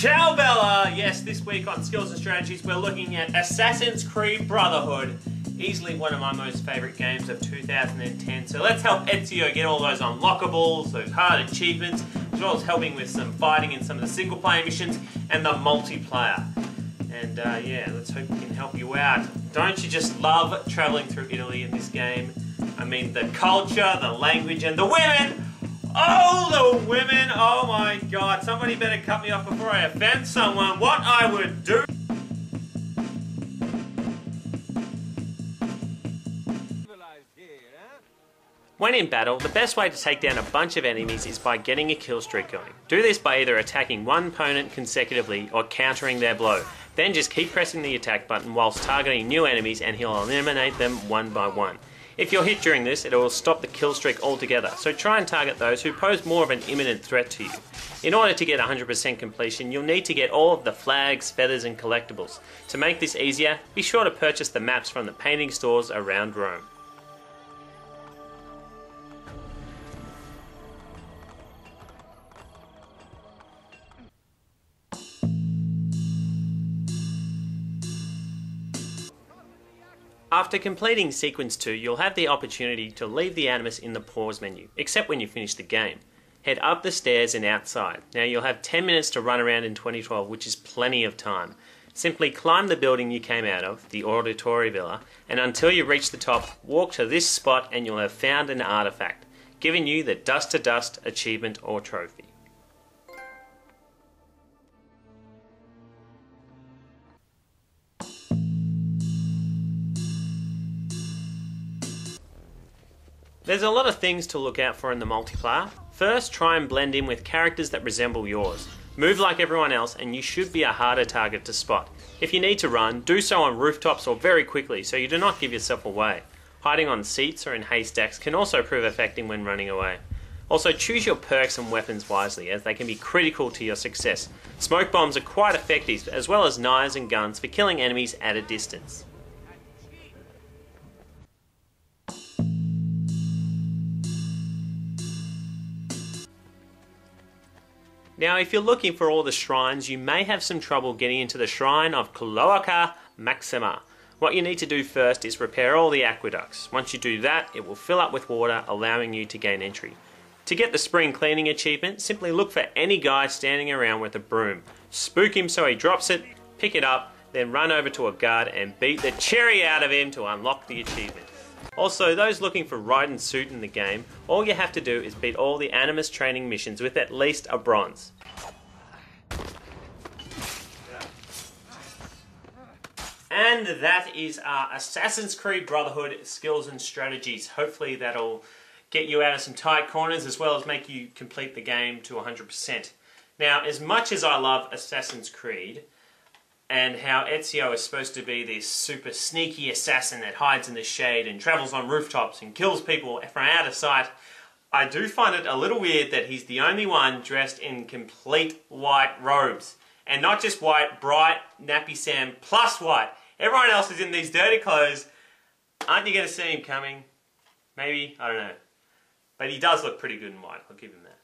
Ciao Bella! Yes, this week on Skills and Strategies we're looking at Assassin's Creed Brotherhood. Easily one of my most favourite games of 2010. So let's help Ezio get all those unlockables, those hard achievements, as well as helping with some fighting in some of the single player missions and the multiplayer. And uh, yeah, let's hope we can help you out. Don't you just love travelling through Italy in this game? I mean, the culture, the language, and the women! Oh, the women! Oh my god, somebody better cut me off before I offend someone. What I would do. When in battle, the best way to take down a bunch of enemies is by getting a kill streak going. Do this by either attacking one opponent consecutively or countering their blow. Then just keep pressing the attack button whilst targeting new enemies and he'll eliminate them one by one. If you're hit during this, it will stop the kill streak altogether, so try and target those who pose more of an imminent threat to you. In order to get 100% completion, you'll need to get all of the flags, feathers and collectibles. To make this easier, be sure to purchase the maps from the painting stores around Rome. After completing Sequence 2, you'll have the opportunity to leave the Animus in the pause menu, except when you finish the game. Head up the stairs and outside. Now you'll have 10 minutes to run around in 2012, which is plenty of time. Simply climb the building you came out of, the Auditore Villa, and until you reach the top, walk to this spot and you'll have found an artifact, giving you the Dust to Dust achievement or trophy. There's a lot of things to look out for in the multiplayer. First, try and blend in with characters that resemble yours. Move like everyone else and you should be a harder target to spot. If you need to run, do so on rooftops or very quickly so you do not give yourself away. Hiding on seats or in haystacks can also prove effective when running away. Also, choose your perks and weapons wisely as they can be critical to your success. Smoke bombs are quite effective as well as knives and guns for killing enemies at a distance. Now, if you're looking for all the shrines, you may have some trouble getting into the shrine of Cloaca Maxima. What you need to do first is repair all the aqueducts. Once you do that, it will fill up with water, allowing you to gain entry. To get the spring cleaning achievement, simply look for any guy standing around with a broom. Spook him so he drops it, pick it up, then run over to a guard and beat the cherry out of him to unlock the achievement. Also, those looking for Raiden suit in the game, all you have to do is beat all the Animus training missions with at least a bronze. And that is our Assassin's Creed Brotherhood skills and strategies. Hopefully that'll get you out of some tight corners as well as make you complete the game to 100%. Now, as much as I love Assassin's Creed, and how Ezio is supposed to be this super sneaky assassin that hides in the shade and travels on rooftops and kills people from out of sight, I do find it a little weird that he's the only one dressed in complete white robes. And not just white, bright, Napisan plus white. Everyone else is in these dirty clothes. Aren't you going to see him coming? Maybe, I don't know. But he does look pretty good in white, I'll give him that.